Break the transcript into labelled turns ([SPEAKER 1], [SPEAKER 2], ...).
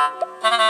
[SPEAKER 1] Ah.